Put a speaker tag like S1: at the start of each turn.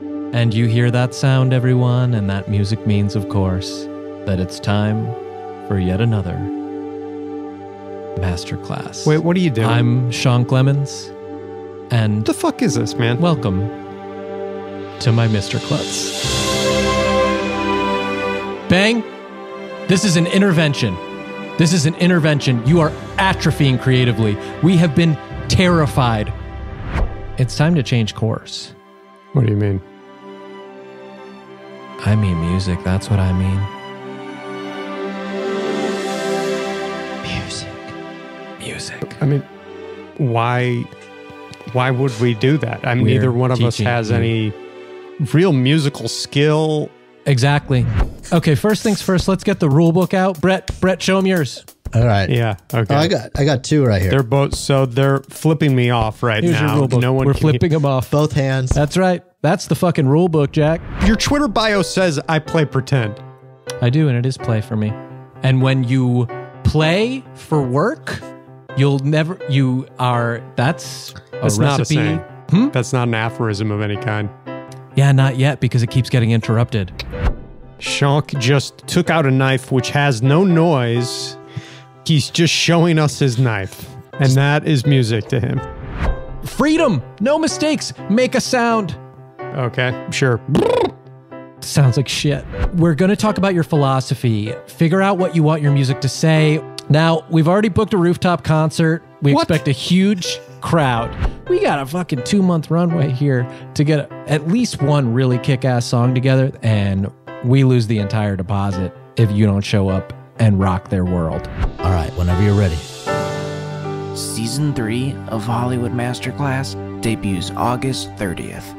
S1: And you hear that sound, everyone, and that music means, of course, that it's time for yet another masterclass.
S2: Wait, what are you doing?
S1: I'm Sean Clements, and
S2: the fuck is this, man?
S1: welcome to my masterclass. Bang! This is an intervention. This is an intervention. You are atrophying creatively. We have been terrified. It's time to change course.
S2: What do you mean?
S1: I mean music, that's what I mean. Music. Music.
S2: I mean, why? Why would we do that? I mean,
S1: We're
S2: neither one of us has
S1: you.
S2: any real musical skill.
S1: Exactly. Okay, first things first, let's get the rule book out. Brett, Brett, show him yours.
S3: All right.
S2: Yeah. Okay.
S3: Oh, I got I got two right here.
S2: They're both so they're flipping me off right
S1: Here's
S2: now.
S1: your rule book.
S2: No one
S1: We're
S2: can-
S1: flipping them off.
S3: both hands.
S1: That's right. That's the fucking rule book, Jack.
S2: Your Twitter bio says I play pretend.
S1: I do, and it is play for me. And when you play for work, you'll never. You are. That's a
S2: That's not a
S1: recipe.
S2: saying.
S1: Hmm?
S2: That's not an aphorism of any kind.
S1: Yeah, not yet because it keeps getting interrupted.
S2: Shonk just took out a knife which has no noise. He's just showing us his knife. And that is music to him.
S1: Freedom, no mistakes. Make a sound.
S2: Okay, sure.
S1: Sounds like shit. We're going to talk about your philosophy. Figure out what you want your music to say. Now, we've already booked a rooftop concert. We
S2: What?
S1: expect a huge crowd. We got a fucking two month runway here to get at least one really kick ass song together, and we lose the entire deposit if you don't show up and rock their world.
S3: All right, whenever you're ready.
S4: Season 3 of Hollywood Masterclass debuts August 30th.